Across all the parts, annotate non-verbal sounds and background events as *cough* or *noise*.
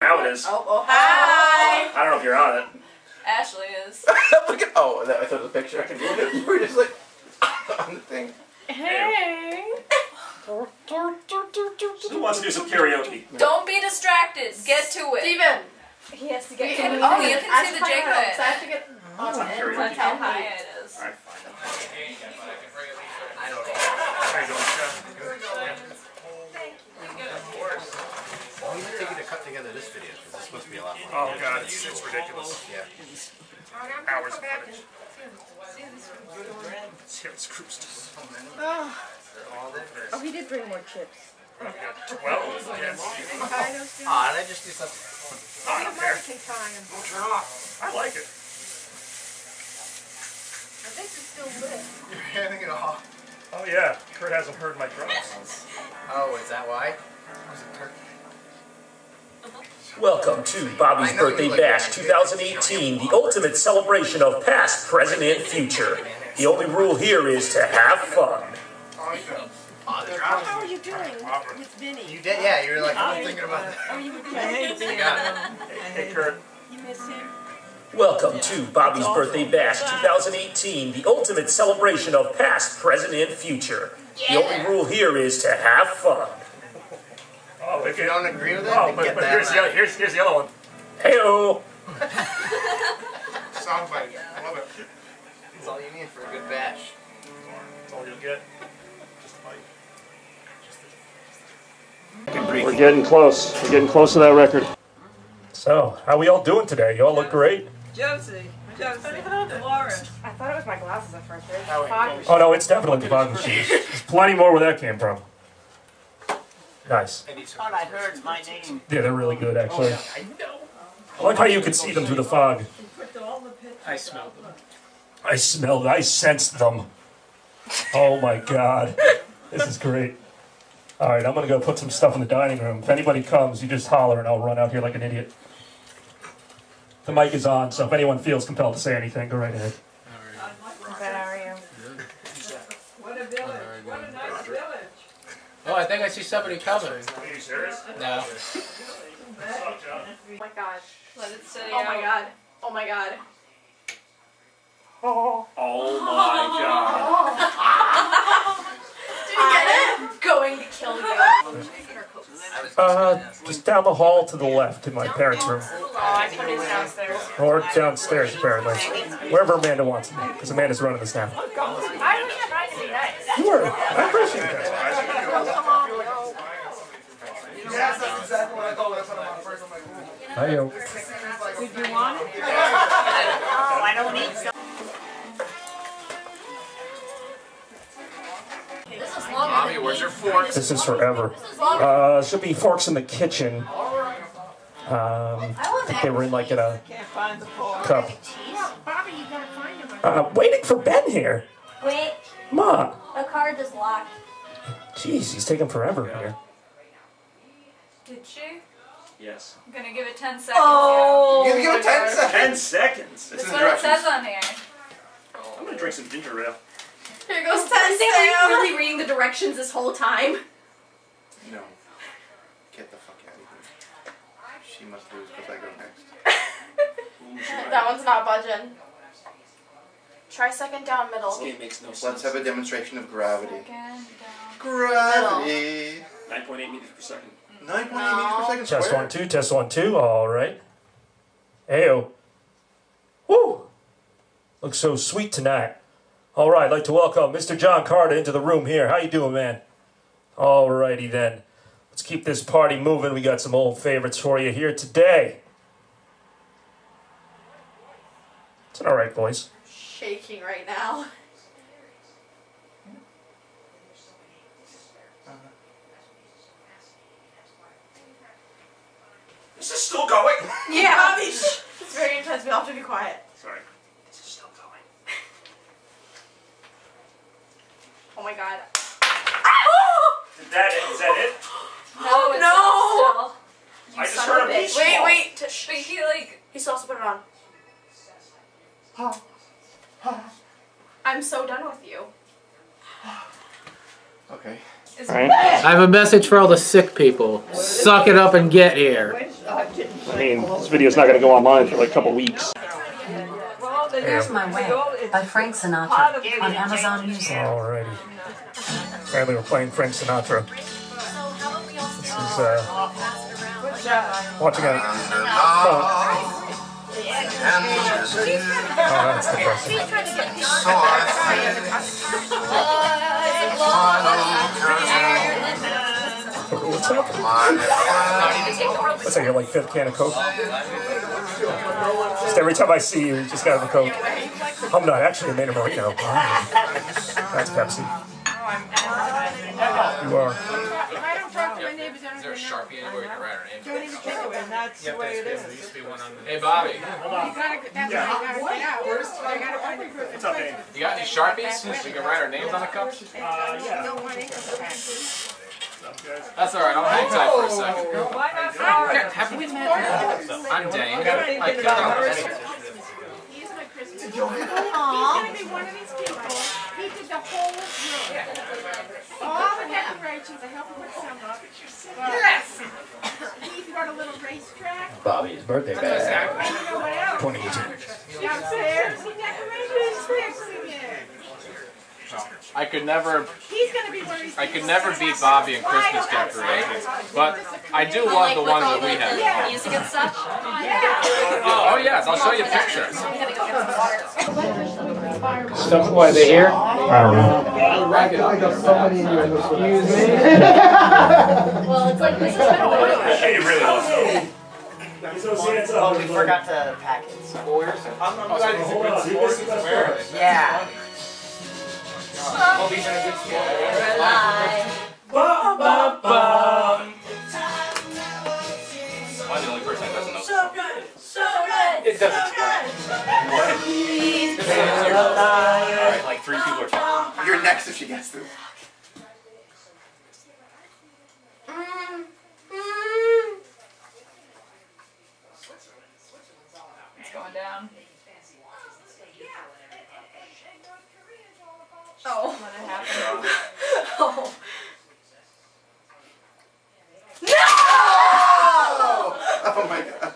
Now it is. Oh, oh, hi. I don't know if you're on it. Ashley is. *laughs* Look at oh, that, I thought it was a picture. *laughs* We're just like *laughs* on the thing. Hey. Who wants to do some karaoke? Don't be distracted. Get to it. Steven! He has to get to can, it. oh, you you can see the J J I code. have to get on not it. very That's how high it is. Alright, fine. How you doing, Jeff? Why did it take you to cut together this video? Because this must be a lot more. Oh god, it's, it's ridiculous. Yeah. Hours of footage. Let's hear this group stuff. Oh, he did bring more chips. I've got 12, yes. Ah, did I just do something? I don't care. time. I like it. I think it's still lit. You're handing it off. Oh yeah, Curt hasn't heard my drums. Oh, is that why? Was it turkey? Welcome to Bobby's I know you Birthday like Bash 2018, the ultimate celebration of past, present, and future. The only rule here is to have fun. The drop. How are you doing with, with Vinny? You did, yeah. You were like, I'm thinking about that. Oh, you were You got it. Hey Curt, You miss him? Welcome to Bobby's Birthday Bash 2018, the ultimate celebration of past, present, and future. The only rule here is to have fun. Oh, If you don't agree with it, Oh, but, get but that here's, the, other- here's, here's the other one. Heyo! *laughs* Soundbite. I love it. That's all you need for a good bash. That's all you'll get. Just a bite. We're getting close. We're getting close to that record. So, how we all doing today? You all look great. Josie. Josie. Laura. I thought it was my glasses at first. There's Oh. Oh no, it's definitely the fog machine. There's plenty more where that came from. Nice. thought I heard my name. Yeah, they're really good actually. Oh, I like how you could see them through the fog. I smelled them. I smelled, I sensed them. Oh my god. This is great. Alright, I'm gonna go put some stuff in the dining room. If anybody comes, you just holler and I'll run out here like an idiot. The mic is on, so if anyone feels compelled to say anything, go right ahead. But how are you? Oh, I think I see somebody coming. Are you serious? No. What's up, John? Oh my god. Let it sit Oh my god. Oh my god. Oh my god. Did you get it? Going to kill you. *laughs* Uh, just down the hall to the left in my parents' room. Oh, I put it downstairs. Or downstairs, apparently. Wherever Amanda wants me, because Amanda's running this now. I was trying to be nice. You were. I appreciate that. Yes, that's exactly what I thought. That's what I'm on first. I'm like, ooh. Hi-yo. Did you want it? *laughs* oh, I don't need some. This is longer Bobby, than where's your forks? This is forever. This is longer. Uh, should be forks in the kitchen. Um, I think they were in like in a Can't find the fork. cup. Bobby, you gotta find him. Uh, waiting for Ben here. Wait, Ma. the card is locked. Jeez, he's taking forever here. Did she? Yes. I'm gonna give it 10 seconds. Oh. You give it 10 seconds. Ten seconds. yeah. That's what it says on here. Oh, I'm gonna drink some ginger ale. Here goes 10 Sam. really reading the directions this whole time. No. Get the fuck out of here. She must lose because I go next. *laughs* That one's not budging. Try second down middle. This game makes no sense. Let's have a demonstration of gravity. Second down. Gravity. 9.8 meters per second. 9.8 meters per second Test square. one, two, test one, two. All right. Ayo. Woo! Looks so sweet tonight. All right, I'd like to welcome Mr. John Carter into the room here. How you doing, man? All righty then. Let's keep this party moving. We got some old favorites for you here today. It's all right, boys. Shaking right now. *laughs* This is still going. Yeah, Bobby. shh. It's very intense. We all have to be quiet. Sorry. This is still going. *laughs* Oh my god. Did that it? Is that it? *gasps* Oh, no, it's no. not I just heard a a bitch. beach Wait, ball. wait. To still. sh- But he like He's supposed to put it on. I'm so done with you. Okay. is All right. I have a message for all the sick people. Suck it up and get here. Which, I mean, this video's not going to go online for like a couple weeks. Here's My Way by Frank Sinatra on Amazon Music. Alrighty. Apparently we're playing Frank Sinatra. This is uh, watching a. Oh, oh that's depressing. What's up? What's that? Your like fifth can of Coke? Just every time I see you, you just got a Coke. I'm not actually a man of Marino. That's Pepsi. You are. I I a. You to be one on. Hey Bobby, You gotta, you gotta get out. I gotta find the up, Dave? you got any Sharpies? We can write our names on the cups? Uh, yeah. Don't want it. That's alright, I'll hang tight for a second. Why not start? Have we met? I'm Dane. I killed He's my Christmas. He's gonna be one of these people. He did the whole room. All the decorations, I helped him put some up. Yes! He got a little racetrack. Bobby's birthday And you know what else? 2018. I could never, He's gonna be one of these I could never beat Bobby in Christmas decorations, but I do love the ones that we have. Music and stuff. Oh, oh yes, I'll show you pictures. Stuff, why they here? I don't know. Well, it's like this has been a while. Hey, you really want to Oh, we forgot to pack it. so- oh, Hold that doesn't know? So good. So good. It doesn't. Alright, like three people are talking. You're next if she gets this. It's going down. Oh. What happened? Oh. Oh my god.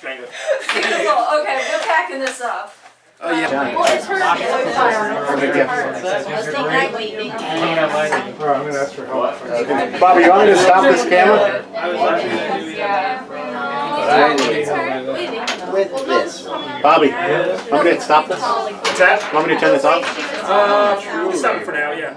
Drank it. Beautiful. Okay, we're packing this up. Oh yeah. Well, it's her. I'm going to ask her how often. Bobby, you want me to stop this camera? Yeah. With this. Bobby, want me to stop this? What's that? Want me to turn this off? Uh, stop it for now, yeah.